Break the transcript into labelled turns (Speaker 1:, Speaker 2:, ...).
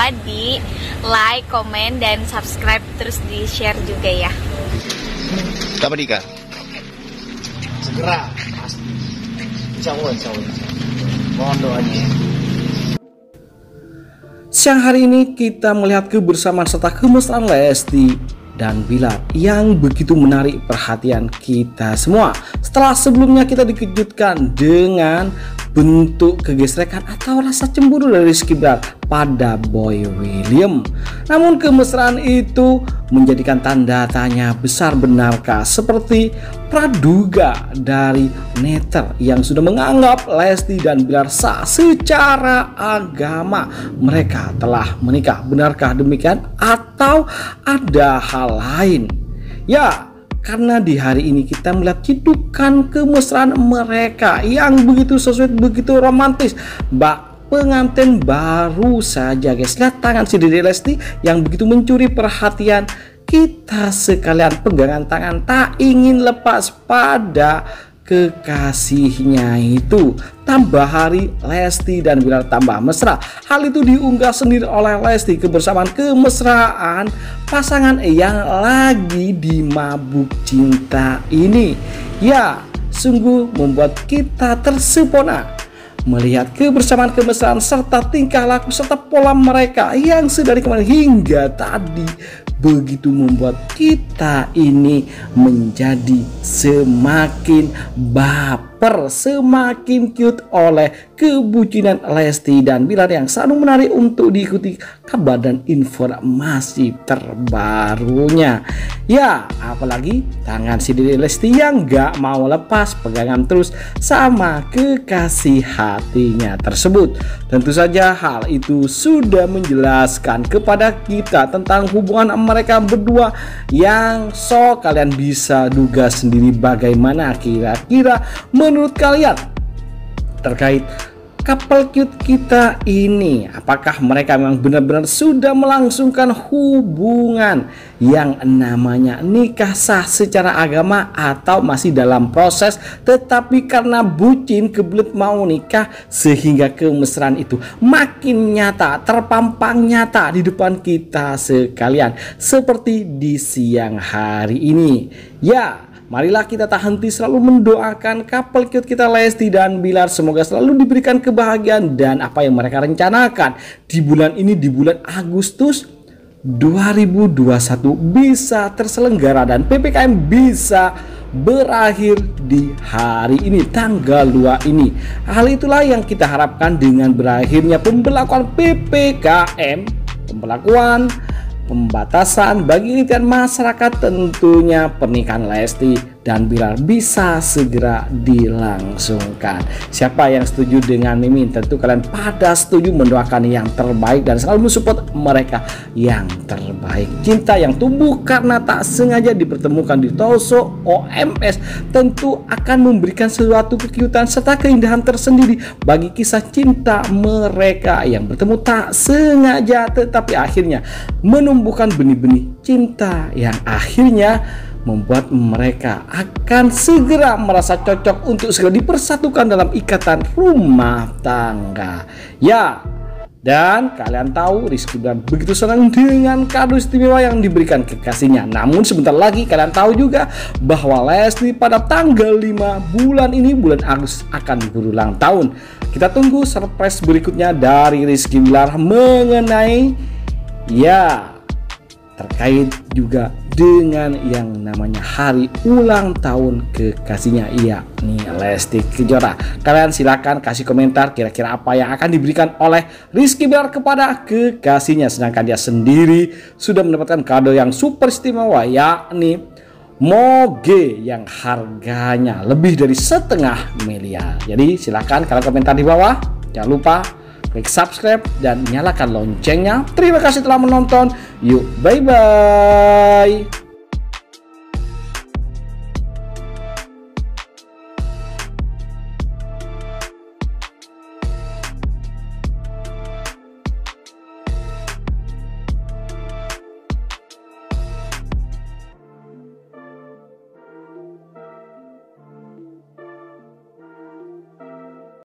Speaker 1: Lupa di like, komen, dan subscribe terus di share juga ya.
Speaker 2: Kapan nikah?
Speaker 3: Segera, pasti. Insya Allah, insya Allah. Mohon doanya. ya.
Speaker 4: Siang hari ini kita melihat kebersamaan serta kemesraan Lesti dan Bilar yang begitu menarik perhatian kita semua. Setelah sebelumnya kita dikejutkan dengan bentuk kegesrekan atau rasa cemburu dari Rizky Bilar pada Boy William. Namun kemesraan itu menjadikan tanda tanya besar benarkah seperti praduga dari Netter yang sudah menganggap Lesti dan Bilar sah secara agama mereka telah menikah. Benarkah demikian atau ada hal lain? Ya, karena di hari ini kita melihat cidukan kemesraan mereka yang begitu sesuai begitu romantis. Mbak pengantin baru saja guys. Lihat tangan si Dede Lesti yang begitu mencuri perhatian. Kita sekalian pegangan tangan. Tak ingin lepas pada kekasihnya itu. Tambah hari Lesti dan Bilar tambah mesra. Hal itu diunggah sendiri oleh Lesti kebersamaan kemesraan pasangan yang lagi di mabuk cinta ini. Ya sungguh membuat kita tersepona melihat kebersamaan kemesraan serta tingkah laku serta pola mereka yang sedari kemarin hingga tadi begitu membuat kita ini menjadi semakin baper semakin cute oleh kebucinan Lesti dan Bilar yang selalu menarik untuk diikuti kabar dan informasi terbarunya ya apalagi tangan si Dede Lesti yang gak mau lepas pegangan terus sama kekasih hatinya tersebut. Tentu saja hal itu sudah menjelaskan kepada kita tentang hubungan mereka berdua yang so kalian bisa duga sendiri bagaimana kira-kira menurut kalian terkait couple cute kita ini? Apakah mereka memang benar-benar sudah melangsungkan hubungan yang namanya nikah sah secara agama atau masih dalam proses? Tetapi karena bucin kebelet mau nikah sehingga kemesraan itu makin nyata terpampang nyata di depan kita sekalian. Seperti di siang hari ini. Ya Marilah kita tak henti selalu mendoakan couple cute kita Lesti dan Bilar semoga selalu diberikan kebahagiaan dan apa yang mereka rencanakan di bulan ini di bulan Agustus 2021 bisa terselenggara dan PPKM bisa berakhir di hari ini tanggal 2 ini. Hal itulah yang kita harapkan dengan berakhirnya pembelakuan PPKM, pembelakuan pembatasan bagi lingkungan masyarakat tentunya pernikahan Lesti dan Bilar bisa segera dilangsungkan. Siapa yang setuju dengan Mimin? Tentu kalian pada setuju mendoakan yang terbaik dan selalu mensupport mereka yang terbaik. Cinta yang tumbuh karena tak sengaja dipertemukan di Toso OMS tentu akan memberikan sesuatu kekiutan serta keindahan tersendiri bagi kisah cinta mereka yang bertemu tak sengaja tetapi akhirnya menumbuhkan benih-benih cinta yang akhirnya membuat mereka akan segera merasa cocok untuk segera dipersatukan dalam ikatan rumah tangga. Ya, dan kalian tahu Rizky Bilar begitu senang dengan kado istimewa yang diberikan kekasihnya. Namun sebentar lagi kalian tahu juga bahwa Lesti pada tanggal 5 bulan ini bulan Agustus akan berulang tahun. Kita tunggu surprise berikutnya dari Rizky Bilar mengenai ya terkait juga dengan yang namanya hari ulang tahun kekasihnya yakni Lesti Kejora. Kalian silakan kasih komentar kira-kira apa yang akan diberikan oleh Rizky Bilar kepada kekasihnya sedangkan dia sendiri sudah mendapatkan kado yang super istimewa yakni Moge yang harganya lebih dari setengah miliar. Jadi silakan kalian komentar di bawah. Jangan lupa klik subscribe dan nyalakan loncengnya. Terima kasih telah menonton. Yuk, bye bye.